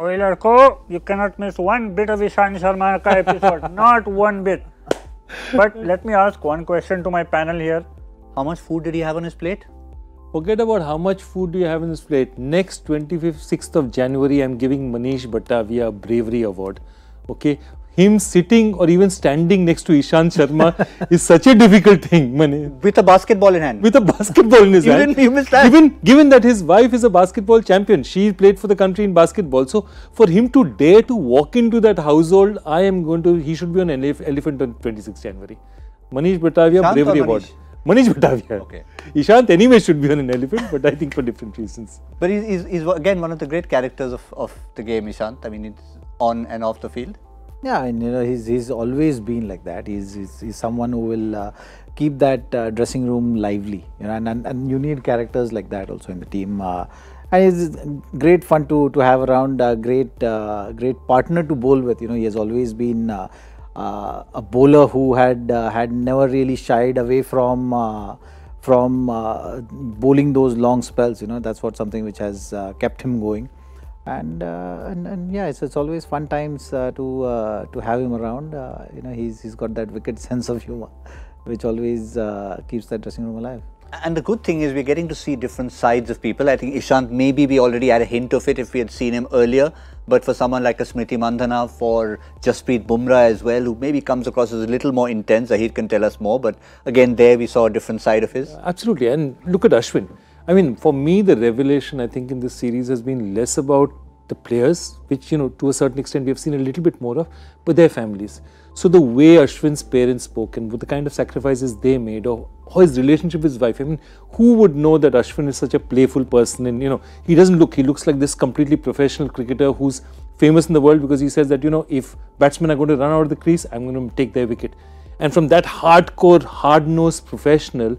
Oi Larko, you cannot miss one bit of Ishant Sharma ka episode. Not one bit. But let me ask one question to my panel here. How much food did he have on his plate? Forget about how much food do you have in this plate. Next 25th, 6th of January, I'm giving Manish Batavia a bravery award. Okay, him sitting or even standing next to Ishant Sharma is such a difficult thing. Mani. With a basketball in hand. With a basketball in his You hand. missed that. Given, given that his wife is a basketball champion, she played for the country in basketball. So for him to dare to walk into that household, I am going to. He should be on elef- elephant on 26th January. Manish or bravery award. Manish Batavia. Okay. Ishant anyway should be on an elephant, but I think for different reasons. But he's, he's, he's again one of the great characters of, of the game, Ishant. I mean, it's on and off the field. Yeah, and you know he's he's always been like that. He's he's, he's someone who will uh, keep that uh, dressing room lively. You know, and, and and you need characters like that also in the team. Uh, and it's great fun to to have around. Uh, great uh, great partner to bowl with. You know, he has always been. Uh, a bowler who had had never really shied away from from bowling those long spells. You know, that's what something which has kept him going and, uh, and and yeah, it's, it's always fun times uh, to uh, to have him around. Uh, you know, he's he's got that wicked sense of humor, which always uh, keeps that dressing room alive. And the good thing is we're getting to see different sides of people. I think Ishant, maybe we already had a hint of it if we had seen him earlier. But for someone like a Smriti Mandhana, for Jasprit Bumrah as well, who maybe comes across as a little more intense, Zaheer can tell us more. But again, there we saw a different side of his. Absolutely. And look at Ashwin. I mean, for me, the revelation I think in this series has been less about the players, which, you know, to a certain extent we have seen a little bit more of, but their families. So the way Ashwin's parents spoke and the kind of sacrifices they made, or, or his relationship with his wife. I mean, who would know that Ashwin is such a playful person? And you know, he doesn't look. He looks like this completely professional cricketer who's famous in the world because he says that you know, if batsmen are going to run out of the crease, I'm going to take their wicket. And from that hardcore, hard-nosed professional,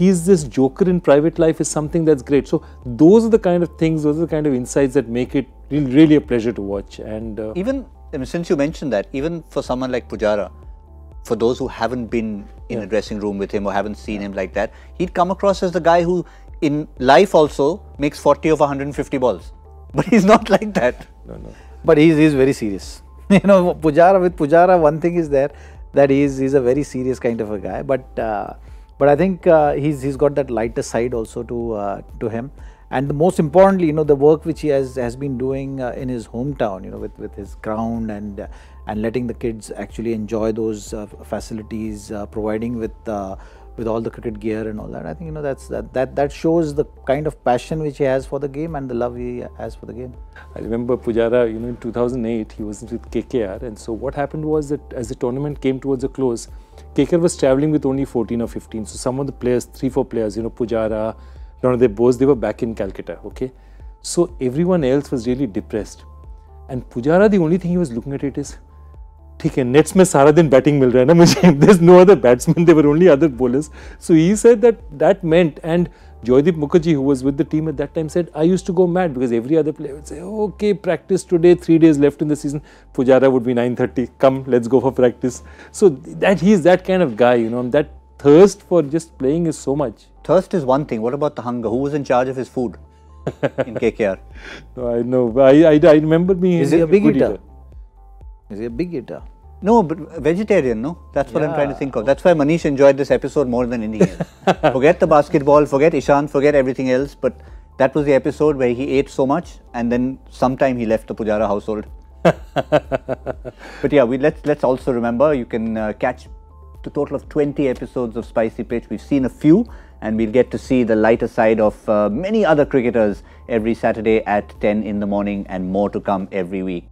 he's this joker in private life is something that's great. So those are the kind of things, those are the kind of insights that make it really, really a pleasure to watch. And uh, Even I mean, since you mentioned that, even for someone like Pujara, for those who haven't been in a dressing room with him or haven't seen him like that, he'd come across as the guy who, in life also, makes 40 of 150 balls. But he's not like that. no, no. But he's he's very serious. you know, Pujara with Pujara, one thing is there that he's he's a very serious kind of a guy. But uh, but I think uh, he's he's got that lighter side also to uh, to him. And the most importantly, you know, the work which he has has been doing uh, in his hometown, you know, with with his ground and and letting the kids actually enjoy those uh, facilities, uh, providing with uh, with all the cricket gear and all that. I think you know that's that that that shows the kind of passion which he has for the game and the love he has for the game. I remember Pujara, you know, in 2008, he was with KKR. And so what happened was that as the tournament came towards a close, KKR was traveling with only 14 or 15. So some of the players, three, four players, you know, Pujara, Ranadeb Bose, they were back in Calcutta, okay? So everyone else was really depressed. And Pujara, the only thing he was looking at it is, ठीक है nets में सारा दिन batting मिल रहा है ना मुझे this no other batsman there only other bowlers so he set that that meant and Joydeep Mukherjee who was with the team at that time set I use to go mat because every other player say okay practice today three days left in the season Pujara would be nine come let's go for practice so that he is that kind of guy you know that thirst for just playing is so much thirst is one thing what about the hunger who in charge of his food in KKR. No, I know. I, I, I remember being a big eater. eater. Is he a big eater? No, but vegetarian, no? That's what I'm trying to think of. That's why Manish enjoyed this episode more than anything else. forget the basketball, forget Ishant, forget everything else, but that was the episode where he ate so much and then sometime he left the Pujara household. but yeah, we let's let's also remember you can uh, catch the total of 20 episodes of Spicy Pitch. We've seen a few and we'll get to see the lighter side of uh, many other cricketers every Saturday at 10 in the morning and more to come every week.